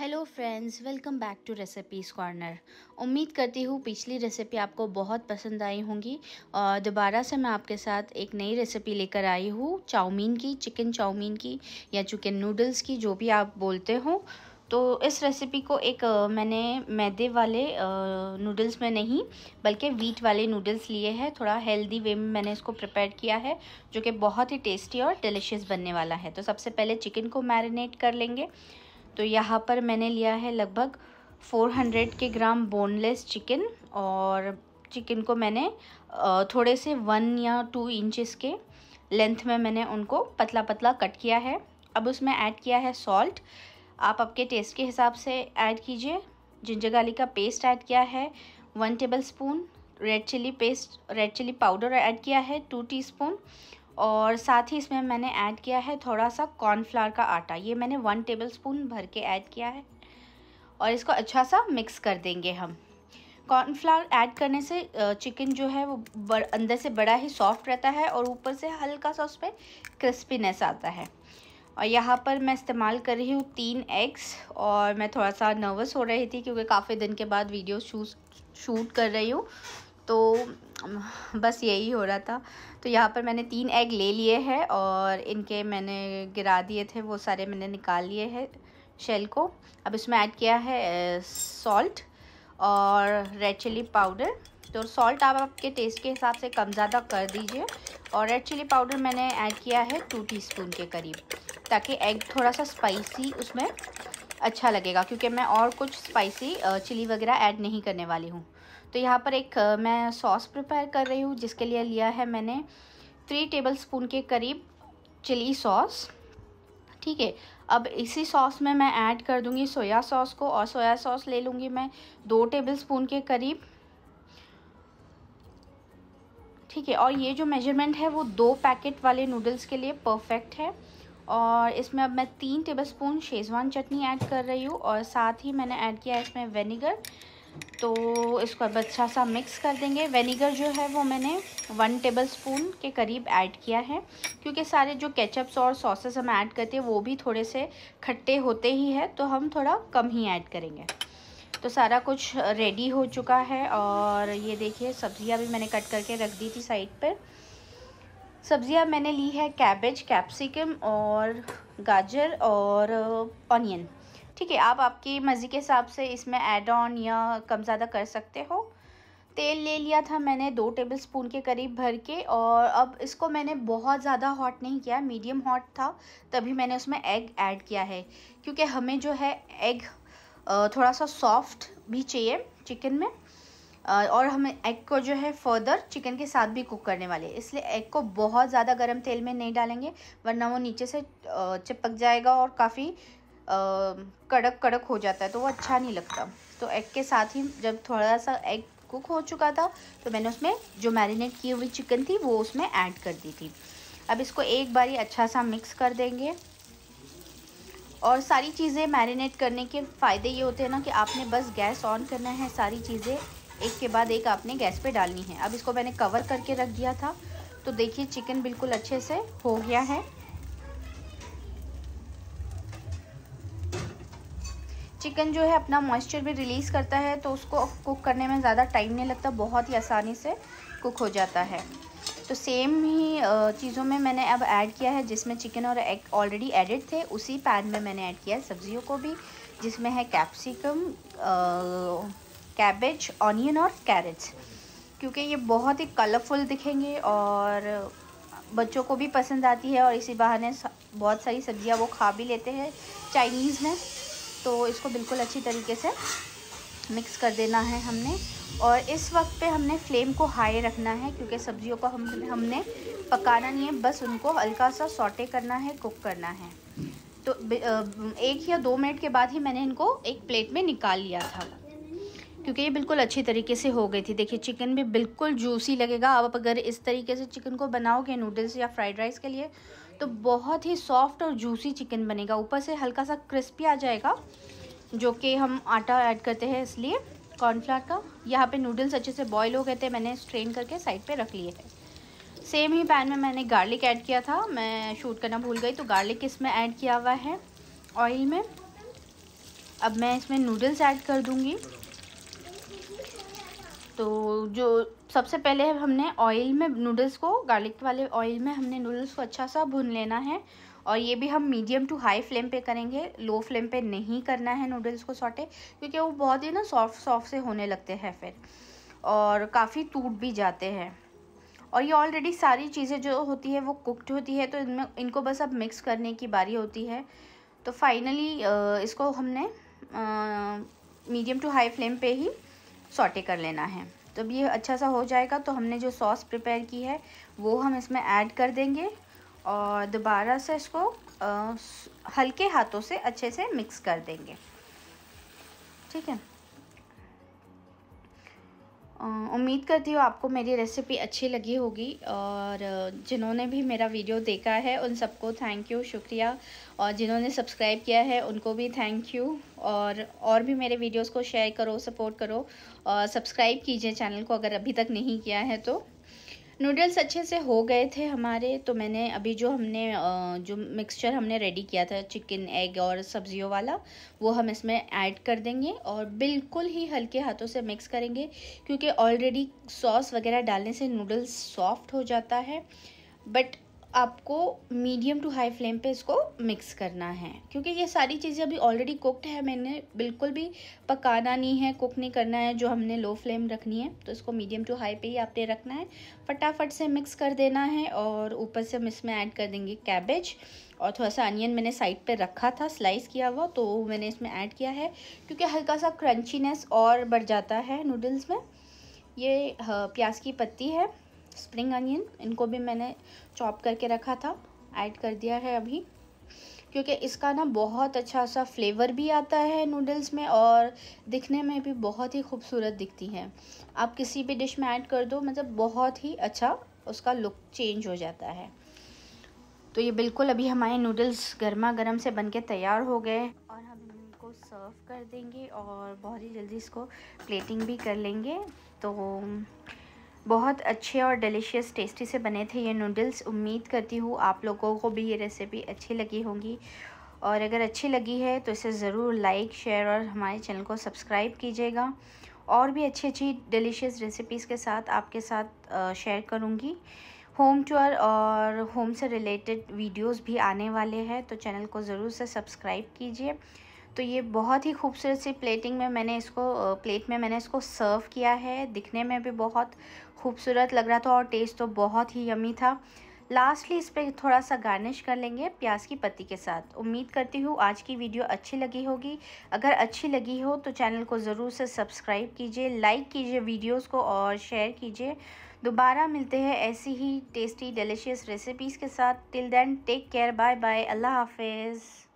Hello friends welcome back to recipes corner उम्मीद करती हूँ पिछली रेसिपी आपको बहुत पसंद आई होंगी। और दोबारा से मैं आपके साथ एक नई रेसिपी लेकर आई हूँ। चाउमीन की चिकन चाउमीन की या चिकन नूडल्स की, जो भी आप बोलते हो। तो इस रेसिपी को एक मैंने मैदे वाले नूडल्स में नहीं, बल्कि वीट वाले नूडल्स लिए हैं। थोड़ा हेल्दी वे में मैंने इसको प्रिपेयर किया है, जो कि बहुत ही टेस्टी और डिलिशियस बनने वाला है। तो सबसे पहले चिकन को मैरिनेट कर लेंगे। तो यहाँ पर मैंने लिया है लगभग 400 के ग्राम बोनलेस चिकन और चिकन को मैंने थोड़े से वन या टू इंचेस के लेंथ में मैंने उनको पतला पतला कट किया है। अब उसमें ऐड किया है सॉल्ट आप आपके टेस्ट के हिसाब से ऐड कीजिए। जिंजर गार्लिक का पेस्ट ऐड किया है one tablespoon red chilli paste red chilli powder add किया है टू टीस्पून और साथ ही इसमें मैंने ऐड किया है थोड़ा सा कॉर्नफ्लावर का आटा। ये मैंने वन टेबल स्पून भर के ऐड किया है और इसको अच्छा सा मिक्स कर देंगे हम। कॉर्नफ्लावर ऐड करने से चिकन जो है वो अंदर से बड़ा ही सॉफ्ट रहता है और ऊपर से हल्का सा उस पर क्रिस्पीनेस आता है। और यहाँ पर मैं इस्तेमाल कर रही हूँ तीन एग्स और मैं थोड़ा सा नर्वस हो रही थी क्योंकि काफ़ी दिन के बाद वीडियो शूट कर रही हूँ। तो बस यही हो रहा था। तो यहाँ पर मैंने तीन एग ले लिए हैं और इनके मैंने गिरा दिए थे, वो सारे मैंने निकाल लिए हैं शेल को। अब इसमें ऐड किया है सॉल्ट और रेड चिली पाउडर तो सॉल्ट आप आपके टेस्ट के हिसाब से कम ज़्यादा कर दीजिए और रेड चिली पाउडर मैंने ऐड किया है टू टीस्पून के करीब, ताकि एग थोड़ा सा स्पाइसी उसमें अच्छा लगेगा, क्योंकि मैं और कुछ स्पाइसी चिली वगैरह ऐड नहीं करने वाली हूँ। तो यहाँ पर एक मैं सॉस प्रिपेयर कर रही हूँ, जिसके लिए लिया है मैंने थ्री टेबल स्पून के करीब चिली सॉस ठीक है, अब इसी सॉस में मैं ऐड कर दूँगी सोया सॉस को, और सोया सॉस ले लूँगी मैं दो टेबल स्पून के करीब। ठीक है, और ये जो मेज़रमेंट है वो दो पैकेट वाले नूडल्स के लिए परफेक्ट है। और इसमें अब मैं तीन tablespoon Schezwan chutney add कर रही हूँ और साथ ही मैंने ऐड किया है इसमें वेनेगर तो इसको अब अच्छा सा मिक्स कर देंगे. वेनेगर जो है वो मैंने वन टेबल स्पून के करीब ऐड किया है. क्योंकि सारे जो केचप्स और सॉसेस हम ऐड करते हैं वो भी थोड़े से खट्टे होते ही है तो हम थोड़ा कम ही ऐड करेंगे. तो सारा कुछ रेडी हो चुका है और ये देखिए, सब्ज़ियाँ भी मैंने कट करके रख दी थी साइड पर. सब्ज़ियाँ मैंने ली है कैबेज कैप्सिकम और गाजर और ऑनियन ठीक है, आप आपकी मर्ज़ी के हिसाब से इसमें ऐड ऑन या कम ज़्यादा कर सकते हो। तेल ले लिया था मैंने दो टेबल स्पून के करीब भर के और अब इसको मैंने बहुत ज़्यादा हॉट नहीं किया मीडियम हॉट था, तभी मैंने उसमें एग ऐड किया है। क्योंकि हमें जो है एग थोड़ा सा सॉफ्ट भी चाहिए चिकन में। और हम एग को जो है फर्दर चिकन के साथ भी कुक करने वाले इसलिए एग को बहुत ज़्यादा गर्म तेल में नहीं डालेंगे, वरना वो नीचे से चिपक जाएगा और काफ़ी कड़क कड़क हो जाता है तो वो अच्छा नहीं लगता। तो एग के साथ ही जब थोड़ा सा एग कुक हो चुका था तो मैंने उसमें जो मैरिनेट की हुई चिकन थी, वो उसमें ऐड कर दी थी। अब इसको एक बारी अच्छा सा मिक्स कर देंगे। और सारी चीज़ें मैरिनेट करने के फ़ायदे ये होते हैं ना कि आपने बस गैस ऑन करना है, सारी चीज़ें एक के बाद एक आपने गैस पे डालनी है। अब इसको मैंने कवर करके रख दिया था। तो देखिए चिकन बिल्कुल अच्छे से हो गया है। चिकन जो है, अपना मॉइस्चर भी रिलीज़ करता है तो उसको कुक करने में ज़्यादा टाइम नहीं लगता, बहुत ही आसानी से कुक हो जाता है। तो सेम ही चीज़ों में मैंने अब ऐड किया है, जिसमें चिकन और एग ऑलरेडी एडिड थे, उसी पैन में मैंने ऐड किया है सब्जियों को भी, जिसमें है कैप्सिकम कैबेज ऑनियन और कैरेट्स क्योंकि ये बहुत ही कलरफुल दिखेंगे और बच्चों को भी पसंद आती है और इसी बहाने बहुत सारी सब्ज़ियाँ वो खा भी लेते हैं चाइनीज़ में. तो इसको बिल्कुल अच्छी तरीके से मिक्स कर देना है हमने. और इस वक्त पे हमने फ्लेम को हाई रखना है क्योंकि सब्जियों को हम, हमने पकाना नहीं है, बस उनको हल्का सा सॉटे करना है कुक करना है. तो एक या दो मिनट के बाद ही मैंने इनको एक प्लेट में निकाल लिया था. क्योंकि ये बिल्कुल अच्छी तरीके से हो गई थी। देखिए, चिकन भी बिल्कुल जूसी लगेगा। आप अगर इस तरीके से चिकन को बनाओगे नूडल्स या फ्राइड राइस के लिए तो बहुत ही सॉफ्ट और जूसी चिकन बनेगा। ऊपर से हल्का सा क्रिस्पी आ जाएगा, जो कि हम आटा ऐड करते हैं इसलिए कॉर्नफ्लावर का। यहाँ पे नूडल्स अच्छे से बॉईल हो गए थे, मैंने स्ट्रेन करके साइड पे रख लिए हैं। सेम ही पैन में मैंने गार्लिक ऐड किया था। मैं शूट करना भूल गई तो गार्लिक इसमें ऐड किया हुआ है ऑयल में। अब मैं इसमें नूडल्स ऐड कर दूँगी। तो जो सबसे पहले हमने ऑयल में नूडल्स को गार्लिक वाले ऑयल में हमने नूडल्स को अच्छा सा भून लेना है। और ये भी हम मीडियम टू हाई फ्लेम पे करेंगे। लो फ्लेम पे नहीं करना है नूडल्स को सॉटे क्योंकि वो बहुत ही ना सॉफ्ट सॉफ्ट से होने लगते हैं फिर। और काफ़ी टूट भी जाते हैं। और ये ऑलरेडी सारी चीज़ें जो होती है, वो कुकड होती है तो इनमें, इनको बस अब मिक्स करने की बारी होती है। तो फाइनली इसको हमने मीडियम टू हाई फ्लेम पे ही सॉटे कर लेना है। जब ये अच्छा सा हो जाएगा तो हमने जो सॉस प्रिपेयर की है वो हम इसमें ऐड कर देंगे और दोबारा से इसको आ, हल्के हाथों से अच्छे से मिक्स कर देंगे। ठीक है? उम्मीद करती हूँ आपको मेरी रेसिपी अच्छी लगी होगी और जिन्होंने भी मेरा वीडियो देखा है, उन सबको थैंक यू शुक्रिया। और जिन्होंने सब्सक्राइब किया है, उनको भी थैंक यू और और भी मेरे वीडियोस को शेयर करो सपोर्ट करो। और सब्सक्राइब कीजिए चैनल को अगर अभी तक नहीं किया है तो। नूडल्स अच्छे से हो गए थे हमारे तो मैंने अभी जो हमने जो मिक्सचर हमने रेडी किया था चिकन एग और सब्जियों वाला, वो हम इसमें ऐड कर देंगे और बिल्कुल ही हल्के हाथों से मिक्स करेंगे, क्योंकि ऑलरेडी सॉस वगैरह डालने से नूडल्स सॉफ्ट हो जाता है बट आपको मीडियम टू हाई फ्लेम पे इसको मिक्स करना है। क्योंकि ये सारी चीज़ें अभी ऑलरेडी कुकड है, मैंने बिल्कुल भी पकाना नहीं है कुक नहीं करना है, जो हमने लो फ्लेम रखनी है तो इसको मीडियम टू हाई पे ही आपने रखना है। फटाफट से मिक्स कर देना है और ऊपर से हम इसमें ऐड कर देंगे कैबेज और थोड़ा सा अनियन मैंने साइड पे रखा था स्लाइस किया हुआ तो मैंने इसमें ऐड किया है। क्योंकि हल्का सा क्रंचीनेस और बढ़ जाता है नूडल्स में। ये प्याज की पत्ती है। स्प्रिंग अनियन, इनको भी मैंने चॉप करके रखा था, ऐड कर दिया है अभी। क्योंकि इसका ना बहुत अच्छा सा फ्लेवर भी आता है नूडल्स में और दिखने में भी बहुत ही खूबसूरत दिखती है। आप किसी भी डिश में ऐड कर दो मतलब बहुत ही अच्छा उसका लुक चेंज हो जाता है। तो ये बिल्कुल अभी हमारे नूडल्स गर्मा गर्म से बन के तैयार हो गए और हम इनको सर्व कर देंगे और बहुत ही जल्दी इसको प्लेटिंग भी कर लेंगे। तो बहुत अच्छे और डिलीशियस टेस्टी से बने थे ये नूडल्स उम्मीद करती हूँ आप लोगों को भी ये रेसिपी अच्छी लगी होगी। और अगर अच्छी लगी है तो इसे ज़रूर लाइक शेयर और हमारे चैनल को सब्सक्राइब कीजिएगा। और भी अच्छी अच्छी डिलीशियस रेसिपीज़ के साथ आपके साथ शेयर करूँगी। होम टूर और होम से रिलेटेड वीडियोस भी आने वाले हैं तो चैनल को ज़रूर से सब्सक्राइब कीजिए। तो ये बहुत ही खूबसूरत सी प्लेटिंग में मैंने इसको प्लेट में मैंने इसको सर्व किया है। दिखने में भी बहुत खूबसूरत लग रहा था और टेस्ट तो बहुत ही यमी था। लास्टली इस पर थोड़ा सा गार्निश कर लेंगे प्याज की पत्ती के साथ। उम्मीद करती हूँ आज की वीडियो अच्छी लगी होगी। अगर अच्छी लगी हो तो चैनल को ज़रूर से सब्सक्राइब कीजिए लाइक कीजिए वीडियोस को और शेयर कीजिए। दोबारा मिलते हैं ऐसी ही टेस्टी डिलीशियस रेसिपीज़ के साथ। Till then take care bye bye अल्लाह हाफिज़।